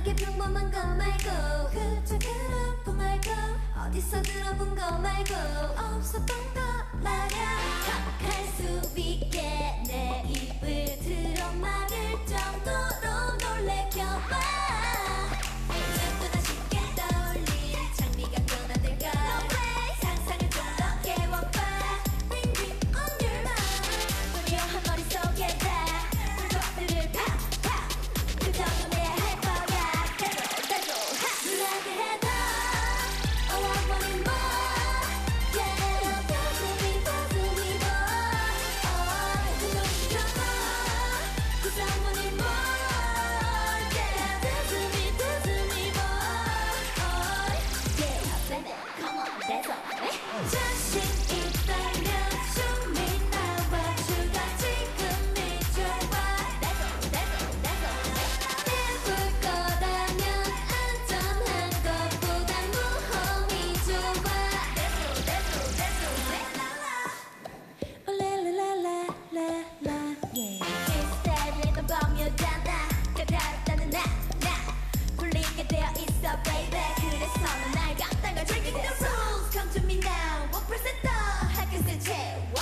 나에게 평범한 거 말고 그저 그런 거 말고 어디서 들어본 거 말고 없었던 거 말야. 턱할 수 있게 내 Represent the heck is the jail.